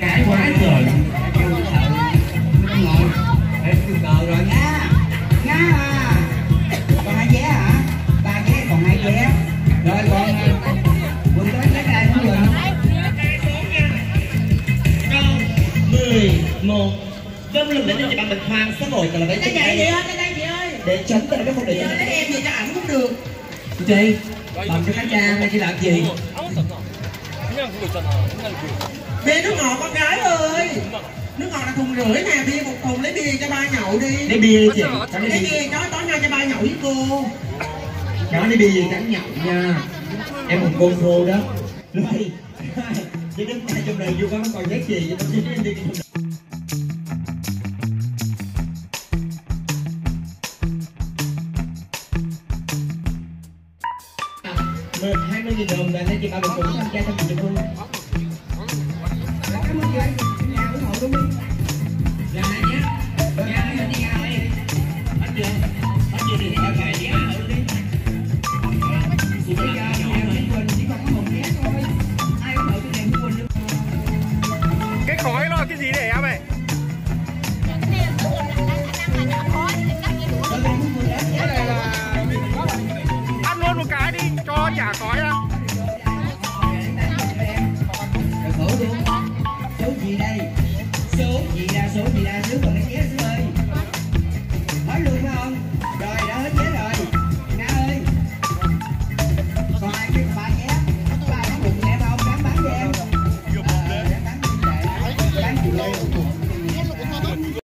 trải quá rồi ngồi em kêu rồi nha nha à còn hai hả ba vé còn hai vé rồi còn quần tới lấy cái không được mười một vâng lần đến cho bạn Bạch Hoàng sẽ ngồi tại là bảy để chống cái này cái không để cho em gì cho ảnh cũng được chị bằng cái cái giả này chị làm gì 그냥 그거 있잖아. 그냥 그. Bia nước ngọt con gái ơi Nước ngọt là thùng rưỡi nè, bia một thùng lấy bia cho ba nhậu đi lấy bia chị cho lấy Lấy bia bia nói tối nay cho ba nhậu với cô đó lấy bia trắng nhậu nha em một cô cô đó rồi chứ đứng tay trong đời vô có còn nhắc gì vậy chứ đi trong đời mười hai mươi nghìn đồng là anh chị ba mình cùng tham gia cái đèn quên cái khói đó là cái gì để em này là ăn luôn một cái đi cho trả khói ra Số gì đây? Số gì ra, số gì ra trước rồi.